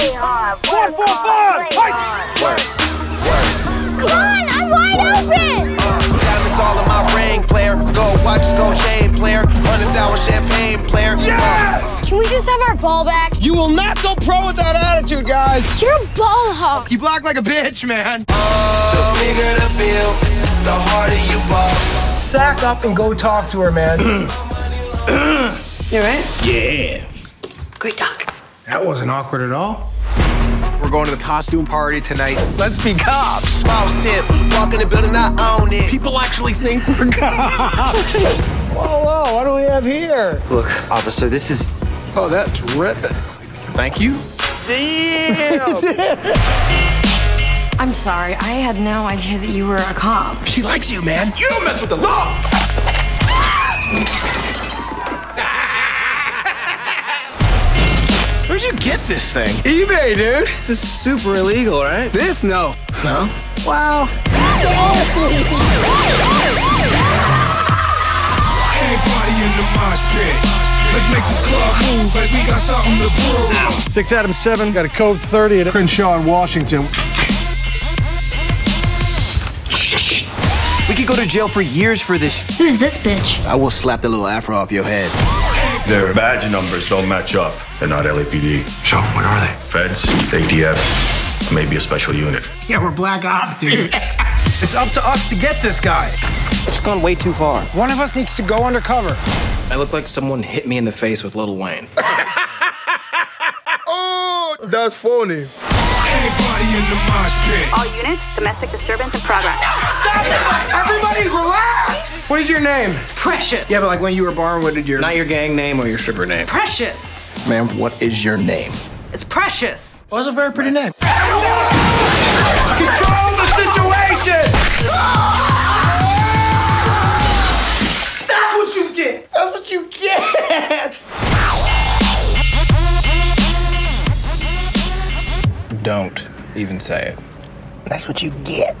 play hard. Four, Work four, hard, five. play Fight. hard. Come on, I'm wide open! Diamonds all in my ring, player. Gold watches, gold chain, player. Hundred thousand champagne, player. Yes! Can we just have our ball back? You will not go pro with that attitude, guys. You're a ball hog. You block like a bitch, man. The bigger the bill, the harder you ball. Sack up and go talk to her, man. You right? yeah. Great talk. That wasn't awkward at all. We're going to the costume party tonight. Let's be cops. Boss tip, walk in the building, I own it. People actually think we're cops. Whoa, whoa, what do we have here? Look, officer, this is. oh, that's ripping. Thank you. Damn! I'm sorry. I had no idea that you were a cop. She likes you, man. You don't mess with the law. Get this thing? eBay, dude. This is super illegal, right? This, no. No. Wow. Everybody in the mosh pit. Let's make this club move like we got something to prove. Six Adam seven got a code thirty at Crenshaw in Washington. We could go to jail for years for this. Who's this bitch? I will slap the little afro off your head. Their badge numbers don't match up. They're not LAPD. So, what are they? Feds, ATF, maybe a special unit. Yeah, we're black ops, dude. it's up to us to get this guy. It's gone way too far. One of us needs to go undercover. I look like someone hit me in the face with Lil Wayne. Oh, that's funny. Everybody in the mosh pit. All units, domestic disturbance in progress. No, stop it! Everybody, relax. What is your name? Precious. Yeah, but like when you were born, what did your not your gang name or your stripper name? Precious. Ma'am, what is your name? It's precious. Well, that's a very pretty name. Control the situation. That's what you get. That's what you get. Don't even say it. That's what you get.